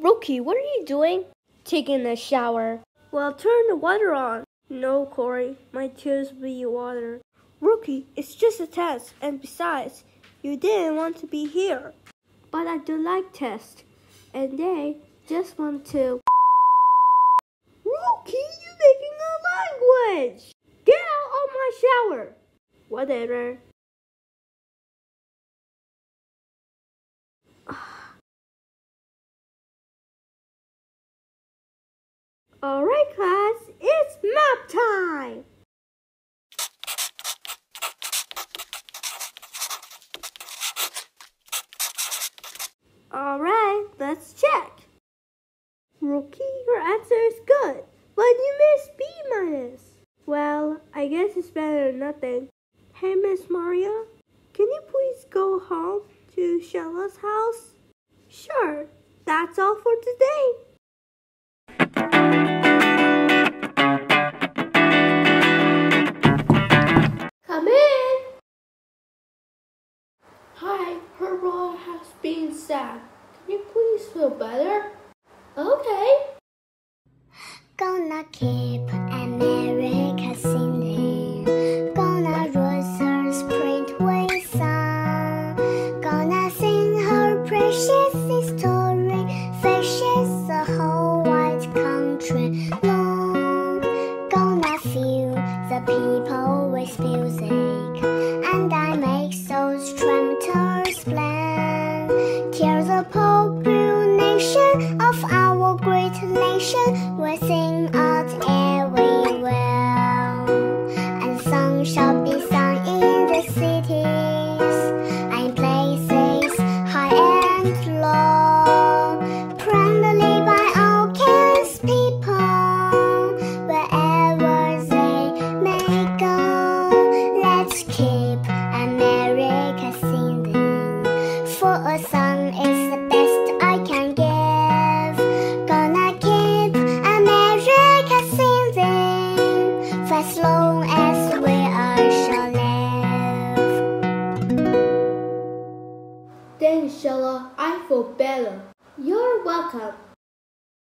Roki, what are you doing? Taking a shower. Well, turn the water on. No, Corey, my tears will be water. Roki, it's just a test, and besides, you didn't want to be here. But I do like tests, and they just want to. Roki, you making a language! Get out of my shower! Whatever. Alright, class, it's map time! Alright, let's check. Roki, your answer is good, but you missed B minus. Well, I guess it's better than nothing. Hey, Miss Maria, can you please go home to Shella's house? Sure, that's all for today. Hi, her role has been sad. Can you please feel better? Okay. Gonna keep America singing. Gonna Rosa's print with song. Gonna sing her precious history. Fishes the whole white country long. Gonna fill the people with music. And I make Let's keep America singing, for a song is the best I can give. Gonna keep America singing for as long as we are shall live. Thanks, Shella. I feel better. You're welcome.